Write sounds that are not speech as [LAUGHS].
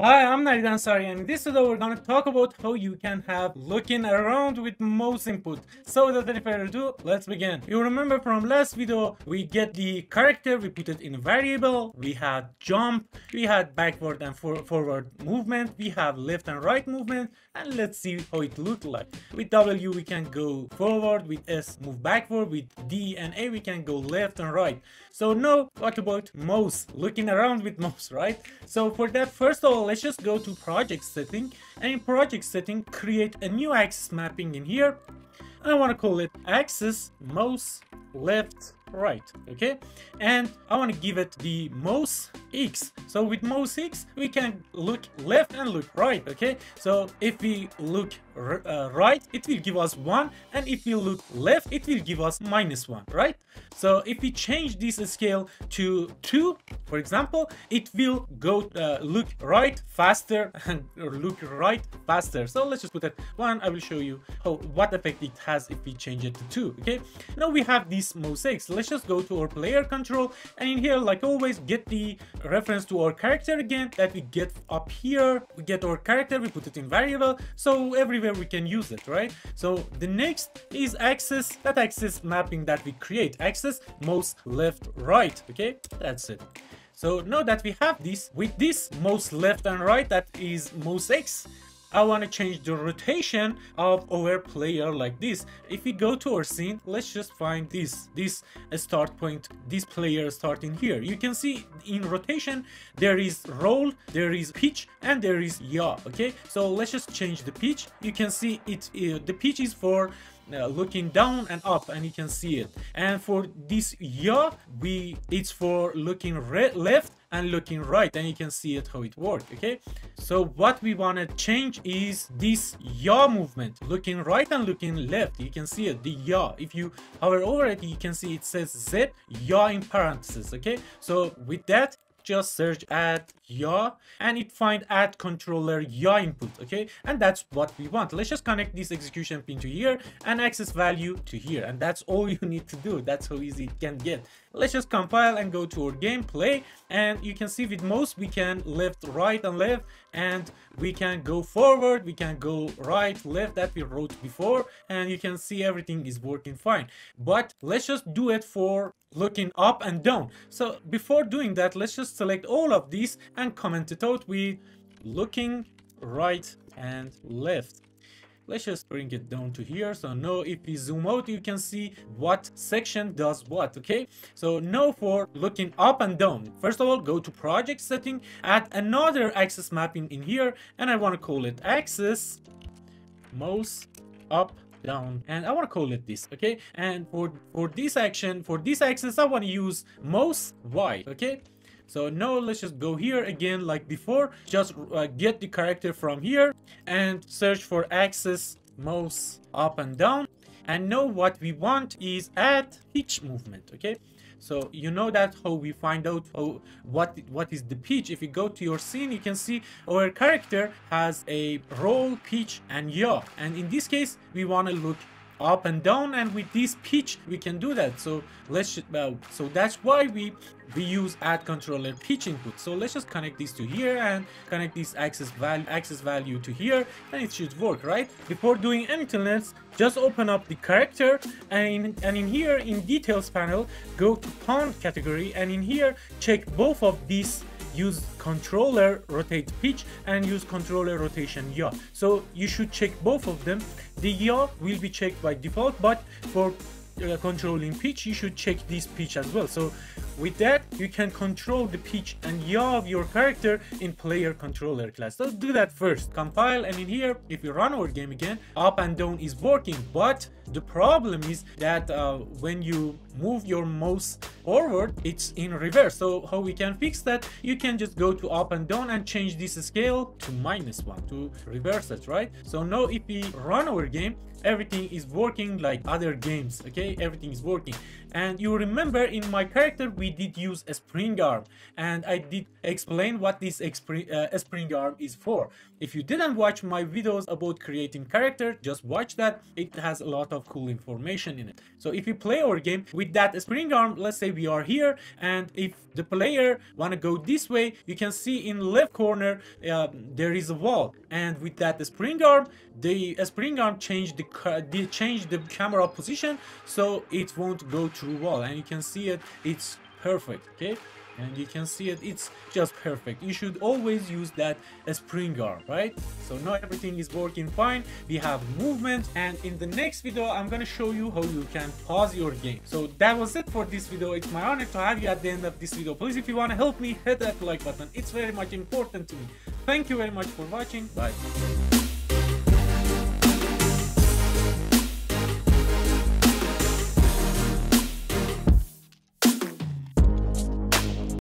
Hi, I'm Navid Ansari and in this video we're gonna talk about how you can have looking around with mouse input. So without any further ado, let's begin. You remember from last video, we get the character, we put it in variable, we had jump, we had backward and for forward movement, we have left and right movement, and let's see how it looked like. With W we can go forward, with S move backward, with D and A we can go left and right. So now what about mouse? Looking around with mouse, right? So for that, first of all, let's just go to project setting. And in project setting create a new axis mapping in here. I want to call it axis mouse left right okay? And I want to give it the mouse X. So with mouse X we can look left and look right okay? So if we look uh, right it will give us one and if we look left it will give us minus one right? So if we change this scale to two for example it will go uh, look right faster [LAUGHS] and look right faster. So let's just put it one. I will show you how what effect it has if we change it to two okay? Now we have these mouse X let's just go to our player control and in here like always get the reference to our character again that we get up here we get our character we put it in variable so everywhere we can use it, right? So the next is axis, that axis mapping that we create, axis mouse left, right, okay? That's it. So now that we have this, with this mouse left and right, that is mouse X, I want to change the rotation of our player like this. If we go to our scene, let's just find this, this start point, this player starting here. You can see in rotation, there is roll, there is pitch, and there is yaw, okay? So let's just change the pitch. You can see it, uh, the pitch is for uh, looking down and up and you can see it. And for this yaw we it's for looking left and looking right and you can see it how it works okay? So what we want to change is this yaw movement looking right and looking left you can see it the yaw. If you hover over it you can see it says z yaw in parentheses okay? So with that just search add yaw and it find add controller yaw input okay? And that's what we want. Let's just connect this execution pin to here and axis value to here. And that's all you need to do. That's how easy it can get. Let's just compile and go to our gameplay. And you can see with mouse we can left right and left. And we can go forward. We can go right left that we wrote before. And you can see everything is working fine. But let's just do it for looking up and down so before doing that let's just select all of these and comment it out with looking right and left Let's just bring it down to here. So now if we zoom out, you can see what section does what, okay? So now for looking up and down, first of all, go to project setting, add another axis mapping in here, and I want to call it axis mouse up down and I want to call it this okay and for for this action for this axis I want to use mouse Y okay so now let's just go here again like before. Just uh, get the character from here and search for axis mouse up and down. And now what we want is at pitch movement, okay? So you know that how we find out how, what what is the pitch. If you go to your scene, you can see our character has a roll, pitch, and yaw. And in this case, we want to look up and down and with this pitch we can do that. So let's uh, so that's why we we use add controller pitch input. So let's just connect this to here and connect this axis value axis value to here and it should work right? Before doing anything else just open up the character and in, and in here in details panel go to pawn category and in here check both of these use controller rotate pitch and use controller rotation yaw. So you should check both of them. The yaw will be checked by default but for uh, controlling pitch you should check this pitch as well. So with that you can control the pitch and yaw of your character in player controller class. Let's do that first. Compile and in here if you run our game again up and down is working. But the problem is that uh, when you move your mouse forward it's in reverse. So how we can fix that? You can just go to up and down and change this scale to minus one to reverse it right? So now if we run our game everything is working like other games okay? Everything is working. And you remember in my character we did use a spring arm and I did explain what this uh, spring arm is for. If you didn't watch my videos about creating character just watch that. It has a lot of cool information in it. So if you play our game with that spring arm let's say we are here and if the player want to go this way you can see in left corner uh, there is a wall. And with that spring arm the spring arm changed the, the change the camera position so it won't go through wall. And you can see it it's perfect okay? And you can see it it's just perfect. You should always use that spring arm right? So now everything is working fine. We have movement and in the next video i'm gonna show you how you can pause your game. So that was it for this video. It's my honor to have you at the end of this video. Please if you want to help me hit that like button. It's very much important to me. Thank you very much for watching. Bye